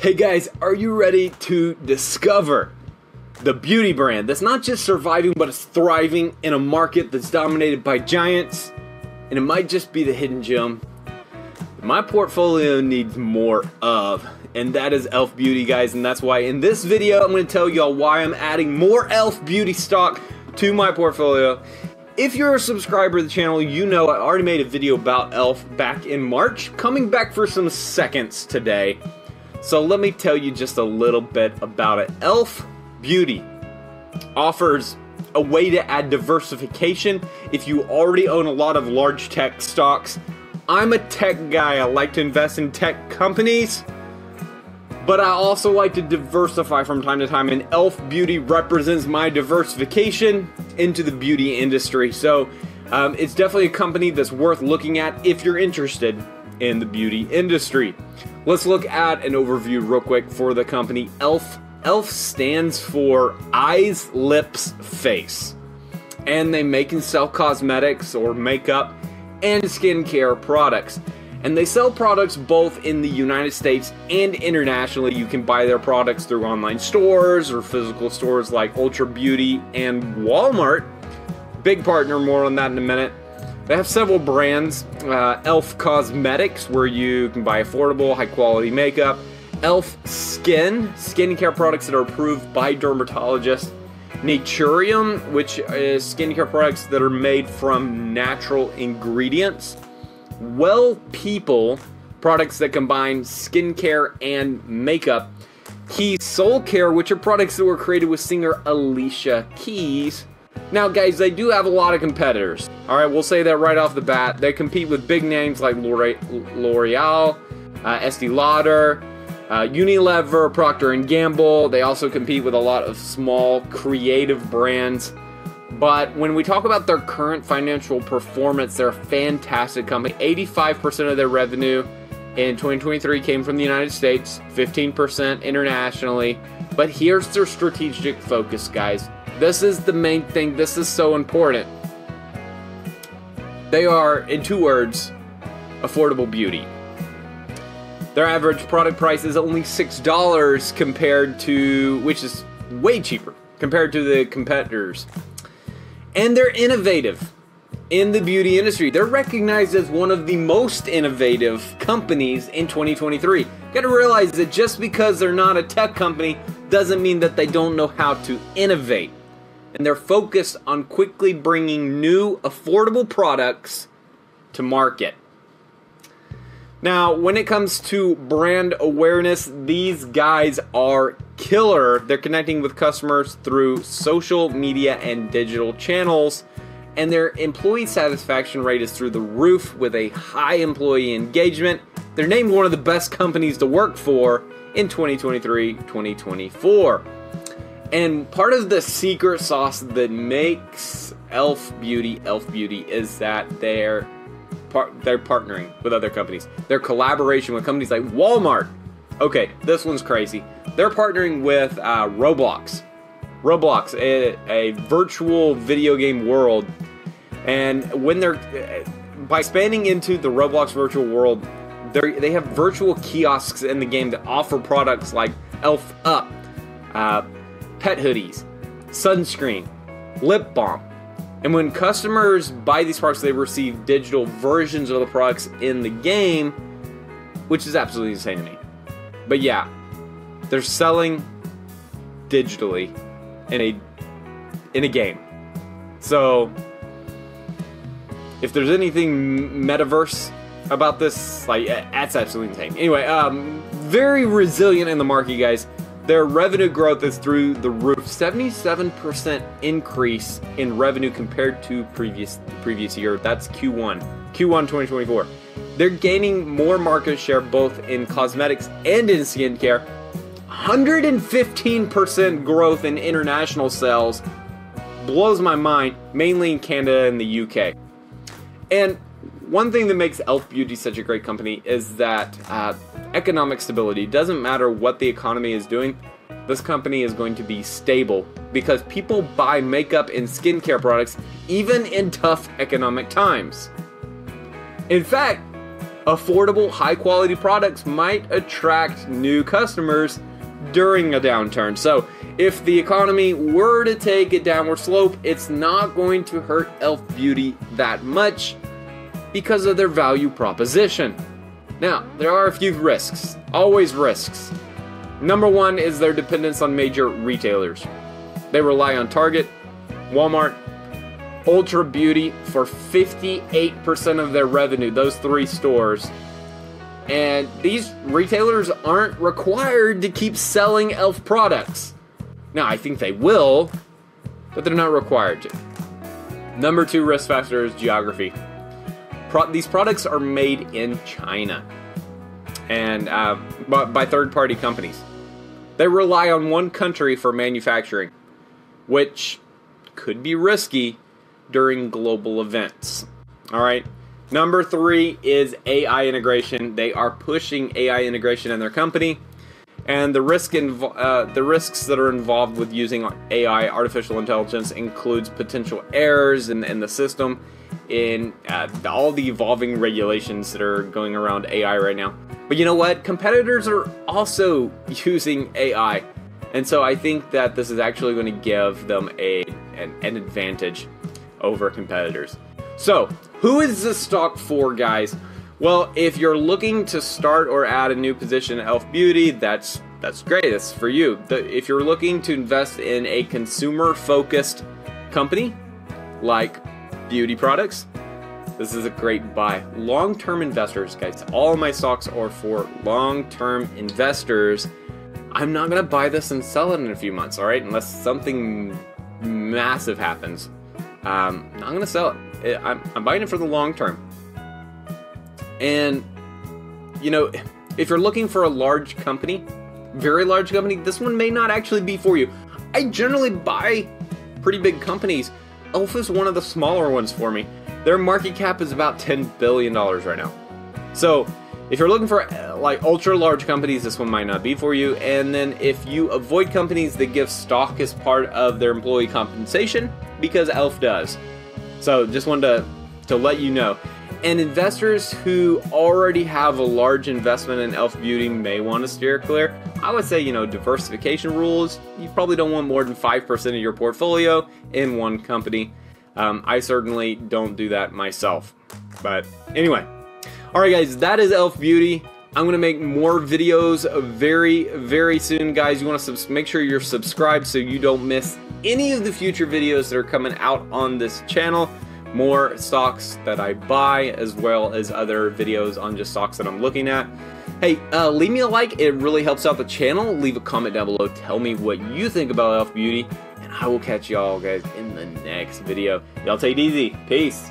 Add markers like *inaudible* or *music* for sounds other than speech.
Hey guys, are you ready to discover the beauty brand that's not just surviving but it's thriving in a market that's dominated by giants? And it might just be the hidden gem. My portfolio needs more of and that is elf beauty guys and that's why in this video i'm going to tell y'all why i'm adding more elf beauty stock to my portfolio. If you're a subscriber to the channel you know i already made a video about elf back in march coming back for some seconds today so let me tell you just a little bit about it. Elf Beauty offers a way to add diversification if you already own a lot of large tech stocks. I'm a tech guy, I like to invest in tech companies, but I also like to diversify from time to time, and Elf Beauty represents my diversification into the beauty industry. So um, it's definitely a company that's worth looking at if you're interested in the beauty industry. Let's look at an overview real quick for the company ELF. ELF stands for eyes, lips, face. And they make and sell cosmetics or makeup and skincare products. And they sell products both in the United States and internationally. You can buy their products through online stores or physical stores like Ulta Beauty and Walmart. Big partner, more on that in a minute. They have several brands. Uh, Elf Cosmetics, where you can buy affordable, high quality makeup. Elf Skin, skincare products that are approved by dermatologists. Naturium, which is skincare products that are made from natural ingredients. Well People, products that combine skincare and makeup. Keys Soul Care, which are products that were created with singer Alicia Keys. Now, guys, they do have a lot of competitors. All right, we'll say that right off the bat. They compete with big names like L'Oreal, uh, Estee Lauder, uh, Unilever, Procter & Gamble. They also compete with a lot of small creative brands. But when we talk about their current financial performance, they're a fantastic company. 85% of their revenue in 2023 came from the United States, 15% internationally. But here's their strategic focus, guys. This is the main thing. This is so important. They are, in two words, affordable beauty. Their average product price is only $6 compared to, which is way cheaper compared to the competitors. And they're innovative in the beauty industry. They're recognized as one of the most innovative companies in 2023. You gotta realize that just because they're not a tech company doesn't mean that they don't know how to innovate and they're focused on quickly bringing new, affordable products to market. Now, when it comes to brand awareness, these guys are killer. They're connecting with customers through social media and digital channels, and their employee satisfaction rate is through the roof with a high employee engagement. They're named one of the best companies to work for in 2023 2024. And part of the secret sauce that makes Elf Beauty Elf Beauty is that they're par- they're partnering with other companies. Their collaboration with companies like Walmart. Okay, this one's crazy. They're partnering with uh, Roblox. Roblox, a, a virtual video game world, and when they're by expanding into the Roblox virtual world, they they have virtual kiosks in the game that offer products like Elf Up, uh, pet hoodies, sunscreen, lip balm. And when customers buy these products, they receive digital versions of the products in the game, which is absolutely insane to me. But yeah, they're selling digitally in a in a game. So if there's anything metaverse about this, like that's absolutely insane. Anyway, um, very resilient in the market, guys. Their revenue growth is through the roof. 77% increase in revenue compared to previous previous year. That's Q1. Q1 2024. They're gaining more market share both in cosmetics and in skincare. 115% growth in international sales blows my mind, mainly in Canada and the UK. And one thing that makes Elf Beauty such a great company is that uh, economic stability. Doesn't matter what the economy is doing, this company is going to be stable because people buy makeup and skincare products even in tough economic times. In fact, affordable, high quality products might attract new customers during a downturn. So, if the economy were to take a downward slope, it's not going to hurt Elf Beauty that much because of their value proposition. Now, there are a few risks, always risks. Number one is their dependence on major retailers. They rely on Target, Walmart, Ulta Beauty for 58% of their revenue, those three stores. And these retailers aren't required to keep selling e.l.f. products. Now, I think they will, but they're not required to. Number two risk factor is geography. Pro- these products are made in China and uh, by, by third party companies. They rely on one country for manufacturing, which could be risky during global events. All right. Number three is AI integration. They are pushing AI integration in their company, and the risk inv- uh, the risks that are involved with using AI, artificial intelligence, includes potential errors in, in the system, in uh, all the evolving regulations that are going around AI right now. But you know what? Competitors are also *laughs* using AI, and so I think that this is actually going to give them a an, an advantage over competitors. So, who is this stock for, guys? Well, if you're looking to start or add a new position Elf Beauty, that's that's great. That's for you. The, if you're looking to invest in a consumer-focused company like beauty products, this is a great buy. Long-term investors, guys. All my stocks are for long-term investors. I'm not gonna buy this and sell it in a few months, all right? Unless something massive happens. Um, I'm gonna sell it. I'm, I'm buying it for the long term. And you know, if you're looking for a large company, very large company, this one may not actually be for you. I generally buy pretty big companies. Elf is one of the smaller ones for me. Their market cap is about $10 billion right now. So, if you're looking for uh, like ultra large companies, this one might not be for you. And then if you avoid companies that give stock as part of their employee compensation, because Elf does. So just wanted to, to let you know. And investors who already have a large investment in Elf Beauty may want to steer clear. I would say, you know, diversification rules. You probably don't want more than 5% of your portfolio in one company. Um, I certainly don't do that myself. But anyway, Alright guys, that is Elf Beauty. I'm to make more videos very, very soon, guys. You want to make sure you're subscribed so you don't miss any of the future videos that are coming out on this channel. More stocks that I buy, as well as other videos on just stocks that I'm looking at. Hey, uh, leave me a like. It really helps out the channel. Leave a comment down below. Tell me what you think about Elf Beauty. And I will catch y'all guys in the next video. Y'all take it easy. Peace.